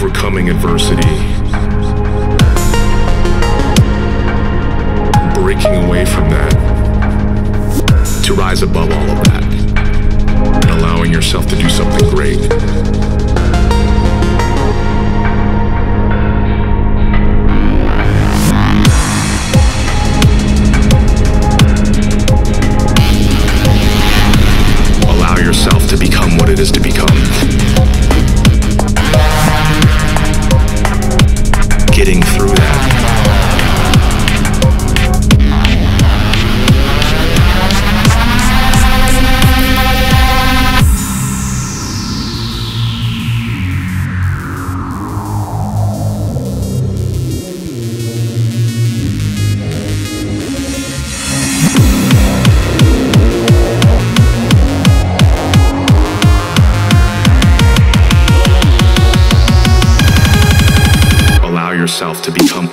overcoming adversity, breaking away from that to rise above all of that and allowing yourself to do something great. Allow yourself to become what it is to become. yourself to become.